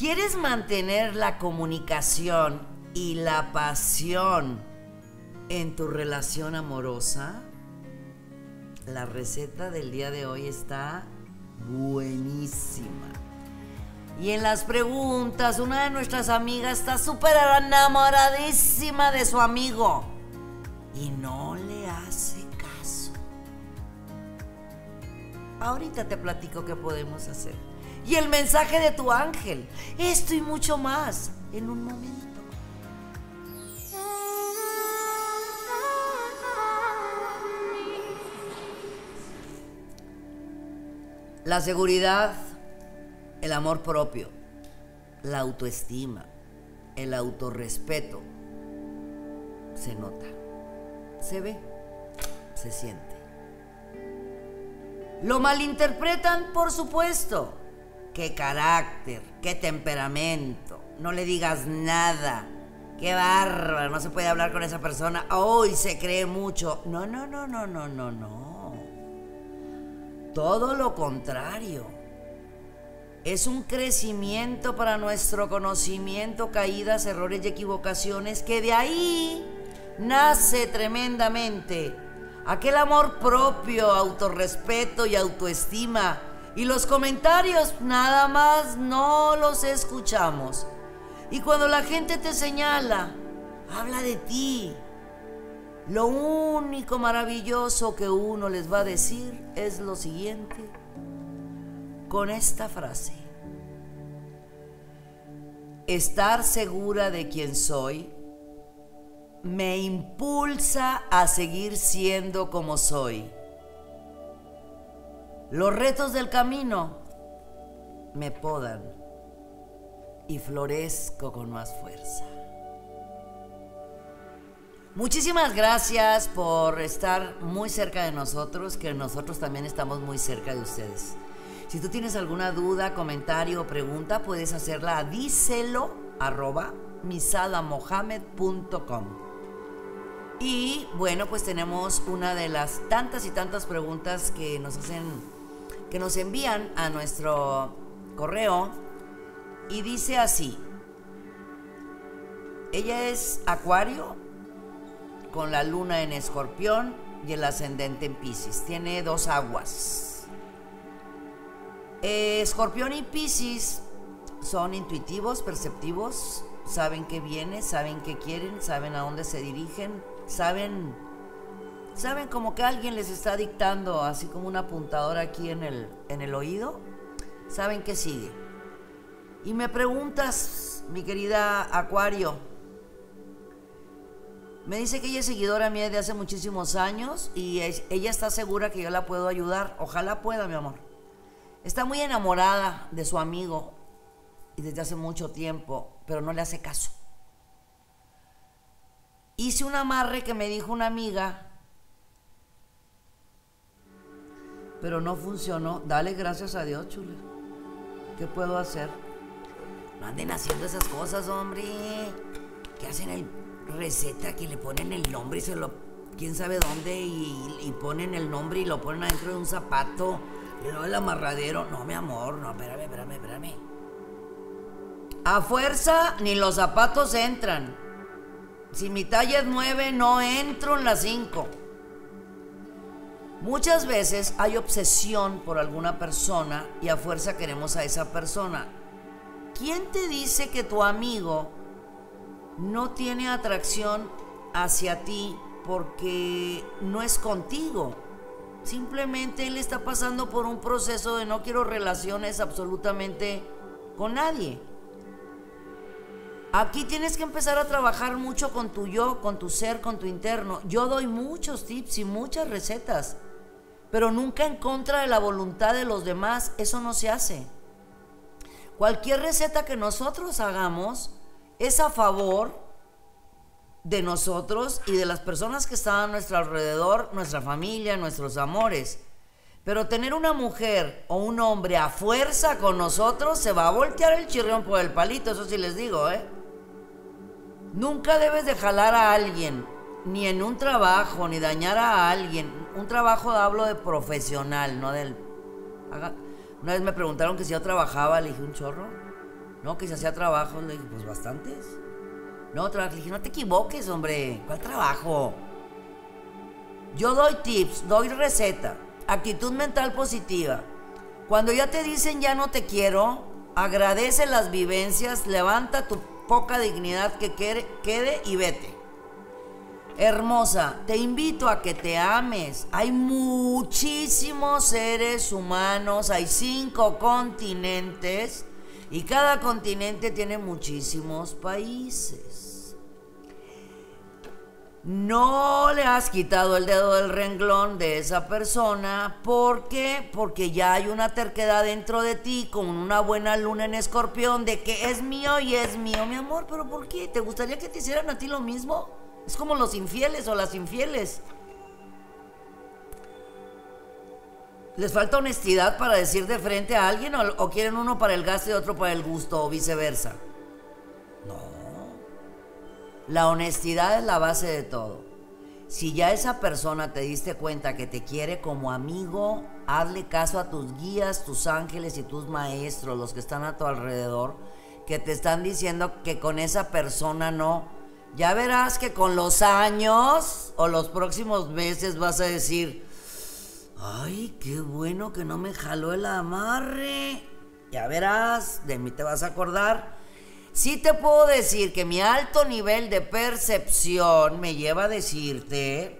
¿Quieres mantener la comunicación y la pasión en tu relación amorosa? La receta del día de hoy está buenísima. Y en las preguntas, una de nuestras amigas está súper enamoradísima de su amigo y no le hace caso. Ahorita te platico qué podemos hacer. Y el mensaje de tu ángel. Esto y mucho más en un momento. La seguridad, el amor propio, la autoestima, el autorrespeto, se nota, se ve, se siente. Lo malinterpretan, por supuesto. Qué carácter, qué temperamento. No le digas nada. Qué bárbaro, no se puede hablar con esa persona. Hoy se cree mucho. No, no, no, no, no, no, no. Todo lo contrario. Es un crecimiento para nuestro conocimiento, caídas, errores y equivocaciones, que de ahí nace tremendamente aquel amor propio, autorrespeto y autoestima. Y los comentarios nada más no los escuchamos. Y cuando la gente te señala, habla de ti, lo único maravilloso que uno les va a decir es lo siguiente con esta frase. Estar segura de quién soy me impulsa a seguir siendo como soy. Los retos del camino me podan y florezco con más fuerza. Muchísimas gracias por estar muy cerca de nosotros, que nosotros también estamos muy cerca de ustedes. Si tú tienes alguna duda, comentario o pregunta, puedes hacerla a díselo misadamohamed.com. Y bueno, pues tenemos una de las tantas y tantas preguntas que nos hacen, que nos envían a nuestro correo. Y dice así, ella es Acuario, con la luna en escorpión y el ascendente en Pisces. Tiene dos aguas. Eh, escorpión y Pisces son intuitivos, perceptivos, saben qué viene, saben qué quieren, saben a dónde se dirigen, saben, saben como que alguien les está dictando, así como un apuntador aquí en el, en el oído, saben qué sigue. Y me preguntas, mi querida Acuario, me dice que ella es seguidora mía de hace muchísimos años y ella está segura que yo la puedo ayudar. Ojalá pueda, mi amor. Está muy enamorada de su amigo y desde hace mucho tiempo, pero no le hace caso. Hice un amarre que me dijo una amiga, pero no funcionó. Dale gracias a Dios, chule. ¿Qué puedo hacer? No anden haciendo esas cosas, hombre. ¿Qué hacen el receta que le ponen el nombre y se lo, quién sabe dónde, y, ponen el nombre y lo ponen adentro de un zapato, y luego el amarradero. No, mi amor, no, espérame, espérame, espérame. A fuerza ni los zapatos entran. Si mi talla es 9, no entro en las 5. Muchas veces hay obsesión por alguna persona y a fuerza queremos a esa persona. ¿Quién te dice que tu amigo no tiene atracción hacia ti porque no es contigo. Simplemente él está pasando por un proceso de no quiero relaciones absolutamente con nadie. Aquí tienes que empezar a trabajar mucho con tu yo, con tu ser, con tu interno. Yo doy muchos tips y muchas recetas, pero nunca en contra de la voluntad de los demás. Eso no se hace. Cualquier receta que nosotros hagamos, es a favor de nosotros y de las personas que están a nuestro alrededor, nuestra familia, nuestros amores. Pero tener una mujer o un hombre a fuerza con nosotros se va a voltear el chirrión por el palito, eso sí les digo, ¿eh? Nunca debes de jalar a alguien, ni en un trabajo, ni dañar a alguien. Un trabajo hablo de profesional, no del... Una vez me preguntaron que si yo trabajaba, le dije un chorro. No, que se hacía trabajo. Le dije, pues bastantes. No, le dije, no te equivoques, hombre. ¿Cuál trabajo? Yo doy tips, doy receta. Actitud mental positiva. Cuando ya te dicen ya no te quiero, agradece las vivencias, levanta tu poca dignidad que quede y vete. Hermosa, te invito a que te ames. Hay muchísimos seres humanos, hay cinco continentes y cada continente tiene muchísimos países. No le has quitado el dedo del renglón de esa persona. ¿Por qué? Porque ya hay una terquedad dentro de ti con una buena luna en escorpión de que es mío y es mío, mi amor. ¿Pero por qué? ¿Te gustaría que te hicieran a ti lo mismo? Es como los infieles o las infieles. ¿Les falta honestidad para decir de frente a alguien o, quieren uno para el gasto y otro para el gusto o viceversa? La honestidad es la base de todo. Si ya esa persona te diste cuenta que te quiere como amigo, hazle caso a tus guías, tus ángeles y tus maestros, los que están a tu alrededor, que te están diciendo que con esa persona no. Ya verás que con los años o los próximos meses vas a decir, ay, qué bueno que no me jaló el amarre. Ya verás, de mí te vas a acordar Sí te puedo decir que mi alto nivel de percepción me lleva a decirte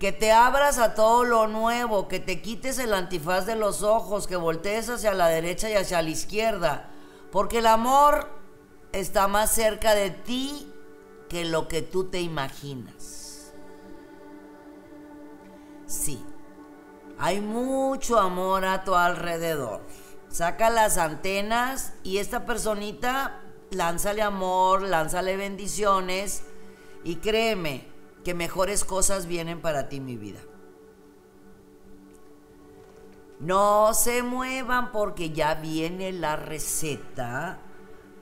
que te abras a todo lo nuevo, que te quites el antifaz de los ojos, que voltees hacia la derecha y hacia la izquierda, porque el amor está más cerca de ti que lo que tú te imaginas. Sí, hay mucho amor a tu alrededor. Saca las antenas y esta personita lánzale amor, lánzale bendiciones y créeme que mejores cosas vienen para ti, mi vida. No se muevan porque ya viene la receta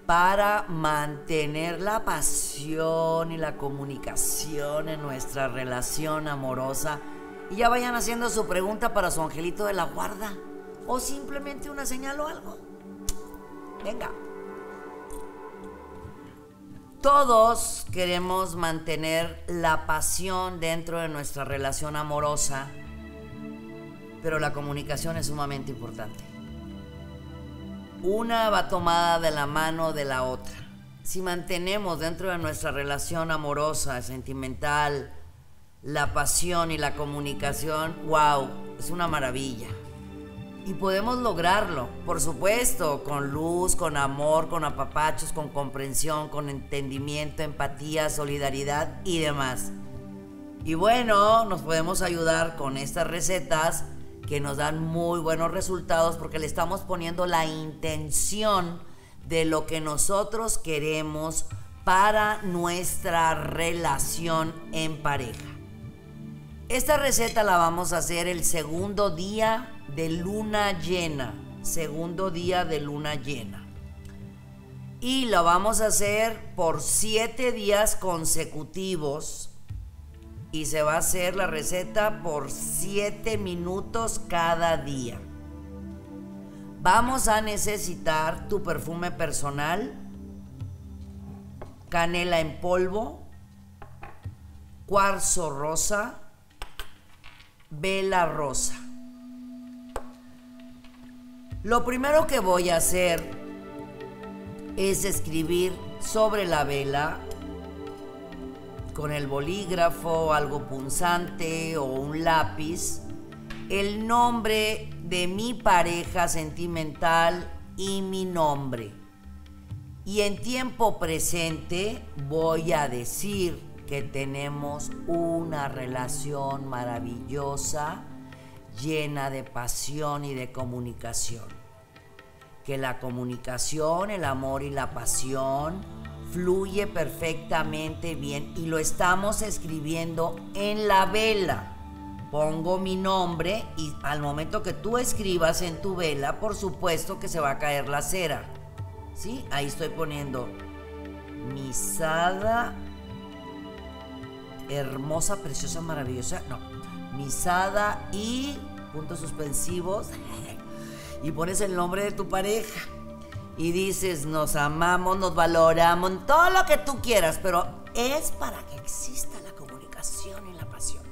para mantener la pasión y la comunicación en nuestra relación amorosa. Y ya vayan haciendo su pregunta para su angelito de la guarda. O simplemente una señal o algo. Venga. Todos queremos mantener la pasión dentro de nuestra relación amorosa, pero la comunicación es sumamente importante. Una va tomada de la mano de la otra. Si mantenemos dentro de nuestra relación amorosa, sentimental, la pasión y la comunicación, wow, es una maravilla. Y podemos lograrlo, por supuesto, con luz, con amor, con apapachos, con comprensión, con entendimiento, empatía, solidaridad y demás. Y bueno, nos podemos ayudar con estas recetas que nos dan muy buenos resultados porque le estamos poniendo la intención de lo que nosotros queremos para nuestra relación en pareja. Esta receta la vamos a hacer el segundo día de luna llena, segundo día de luna llena. Y lo vamos a hacer por siete días consecutivos. Y se va a hacer la receta por siete minutos cada día. Vamos a necesitar tu perfume personal, canela en polvo, cuarzo rosa, vela rosa. Lo primero que voy a hacer es escribir sobre la vela con el bolígrafo, algo punzante o un lápiz, el nombre de mi pareja sentimental y mi nombre. Y en tiempo presente voy a decir que tenemos una relación maravillosa llena de pasión y de comunicación. Que la comunicación, el amor y la pasión fluye perfectamente bien y lo estamos escribiendo en la vela. Pongo mi nombre y al momento que tú escribas en tu vela, por supuesto que se va a caer la cera. ¿Sí? Ahí estoy poniendo misada hermosa, preciosa, maravillosa. No, misada y puntos suspensivos y pones el nombre de tu pareja. Y dices, nos amamos, nos valoramos, todo lo que tú quieras, pero es para que exista la comunicación y la pasión.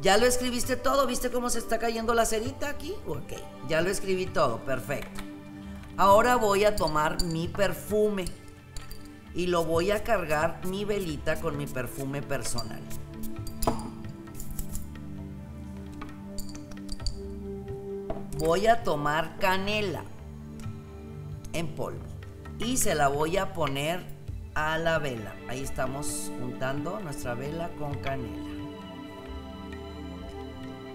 ¿Ya lo escribiste todo? ¿Viste cómo se está cayendo la cerita aquí? Ok, ya lo escribí todo, perfecto. Ahora voy a tomar mi perfume y lo voy a cargar mi velita con mi perfume personal. Voy a tomar canela en polvo y se la voy a poner a la vela. Ahí estamos juntando nuestra vela con canela.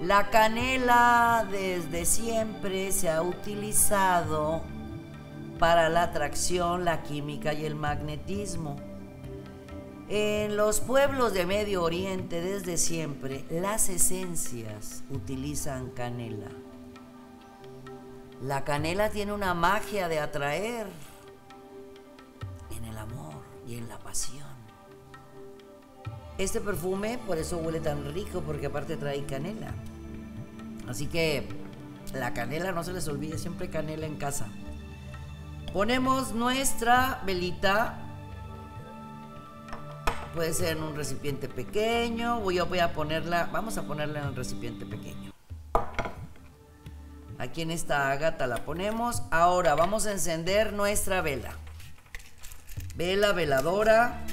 La canela desde siempre se ha utilizado para la atracción, la química y el magnetismo. En los pueblos de Medio Oriente desde siempre las esencias utilizan canela. La canela tiene una magia de atraer en el amor y en la pasión. Este perfume por eso huele tan rico porque aparte trae canela. Así que la canela no se les olvide, siempre canela en casa. Ponemos nuestra velita. Puede ser en un recipiente pequeño. Voy a, ponerla, vamos a ponerla en un recipiente pequeño. Aquí en esta gata la ponemos. Ahora vamos a encender nuestra vela. Vela veladora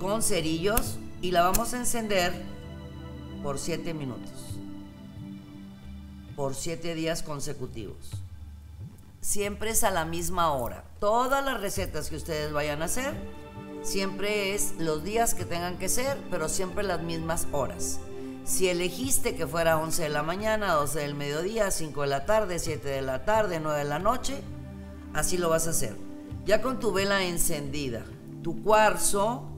con cerillos y la vamos a encender por 7 minutos. Por 7 días consecutivos siempre es a la misma hora. Todas las recetas que ustedes vayan a hacer, siempre es los días que tengan que ser, pero siempre las mismas horas. Si elegiste que fuera 11 de la mañana, 12 del mediodía, 5 de la tarde, 7 de la tarde, 9 de la noche, así lo vas a hacer. Ya con tu vela encendida, tu cuarzo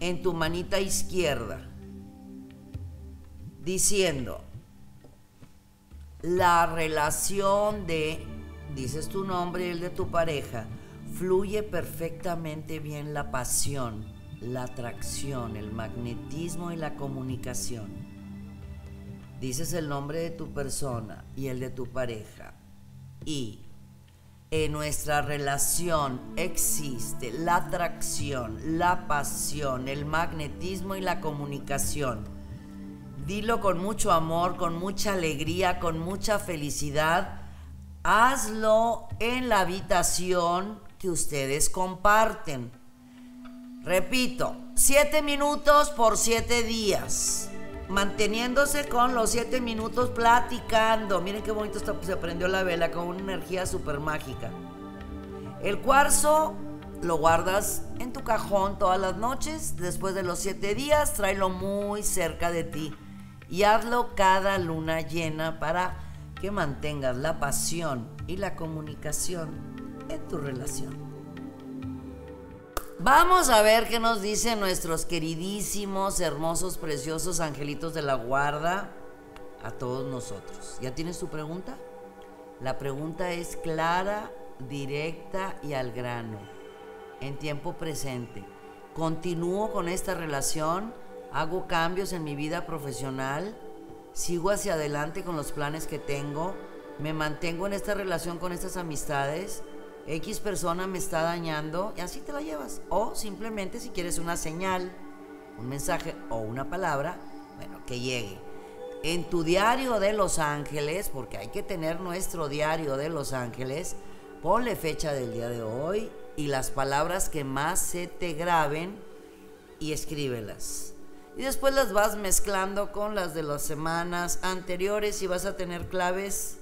en tu manita izquierda, diciendo, la relación de dices tu nombre y el de tu pareja, fluye perfectamente bien la pasión, la atracción, el magnetismo y la comunicación. Dices el nombre de tu persona y el de tu pareja y en nuestra relación existe la atracción, la pasión, el magnetismo y la comunicación. Dilo con mucho amor, con mucha alegría, con mucha felicidad hazlo en la habitación que ustedes comparten. Repito, siete minutos por siete días. Manteniéndose con los siete minutos platicando. Miren qué bonito se prendió la vela con una energía súper mágica. El cuarzo lo guardas en tu cajón todas las noches. Después de los siete días, tráelo muy cerca de ti. Y hazlo cada luna llena para que mantengas la pasión y la comunicación en tu relación. Vamos a ver qué nos dicen nuestros queridísimos, hermosos, preciosos angelitos de la guarda a todos nosotros. ¿Ya tienes tu pregunta? La pregunta es clara, directa y al grano, en tiempo presente. ¿Continúo con esta relación? ¿Hago cambios en mi vida profesional? sigo hacia adelante con los planes que tengo, me mantengo en esta relación con estas amistades, X persona me está dañando y así te la llevas. O simplemente si quieres una señal, un mensaje o una palabra, bueno, que llegue. En tu diario de Los Ángeles, porque hay que tener nuestro diario de Los Ángeles, ponle fecha del día de hoy y las palabras que más se te graben y escríbelas y después las vas mezclando con las de las semanas anteriores y vas a tener claves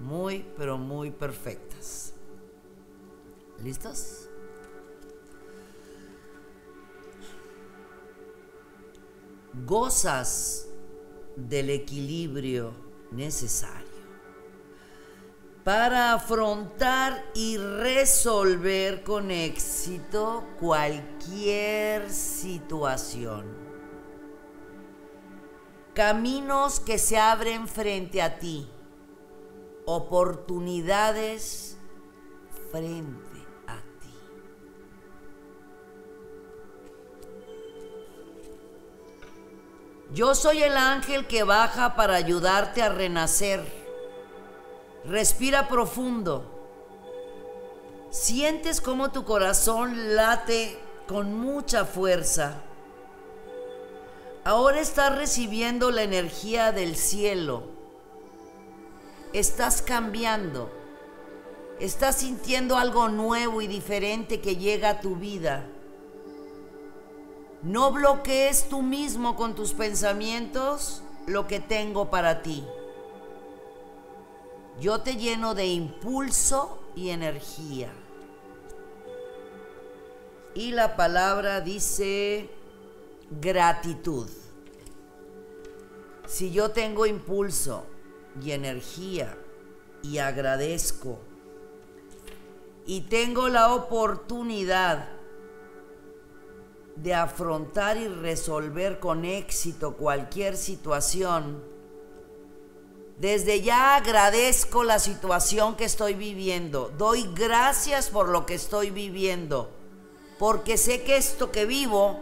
muy, pero muy perfectas. ¿Listos? Gozas del equilibrio necesario para afrontar y resolver con éxito cualquier situación caminos que se abren frente a ti, oportunidades frente Yo soy el ángel que baja para ayudarte a renacer. Respira profundo Sientes cómo tu corazón late con mucha fuerza. Ahora estás recibiendo la energía del cielo. Estás cambiando. Estás sintiendo algo nuevo y diferente que llega a tu vida. No bloquees tú mismo con tus pensamientos lo que tengo para ti. Yo te lleno de impulso y energía. Y la palabra dice gratitud. Si yo tengo impulso y energía y agradezco y tengo la oportunidad de afrontar y resolver con éxito cualquier situación, desde ya agradezco la situación que estoy viviendo. Doy gracias por lo que estoy viviendo. Porque sé que esto que vivo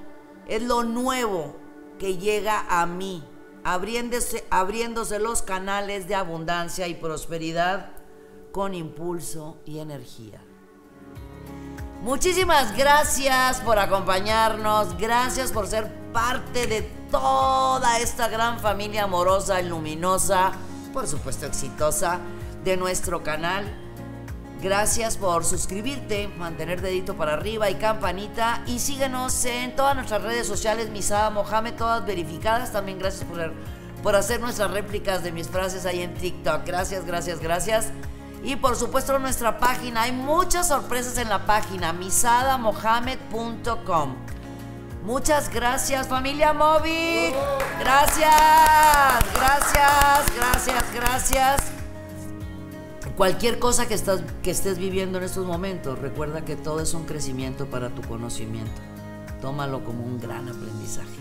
es lo nuevo que llega a mí. Abriéndose, abriéndose los canales de abundancia y prosperidad con impulso y energía. Muchísimas gracias por acompañarnos, gracias por ser parte de toda esta gran familia amorosa luminosa por supuesto exitosa, de nuestro canal. Gracias por suscribirte, mantener dedito para arriba y campanita. Y síguenos en todas nuestras redes sociales, Misada Mohamed, todas verificadas. También gracias por, por hacer nuestras réplicas de mis frases ahí en TikTok. Gracias, gracias, gracias. Y por supuesto nuestra página. Hay muchas sorpresas en la página, misadamohamed.com. Muchas gracias familia Moby. Gracias, gracias, gracias, gracias. Cualquier cosa que, que estés viviendo en estos momentos, recuerda que todo es un crecimiento para tu conocimiento. Tómalo como un gran aprendizaje.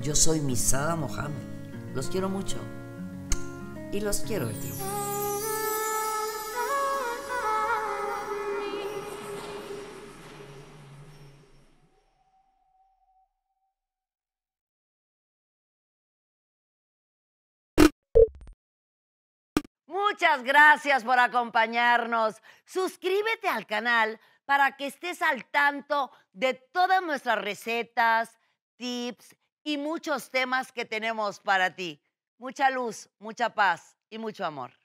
Yo soy Misada Mohamed. Los quiero mucho. Y los quiero el triunfo. Muchas gracias por acompañarnos. Suscríbete al canal para que estés al tanto de todas nuestras recetas, tips y muchos temas que tenemos para ti. Mucha luz, mucha paz y mucho amor.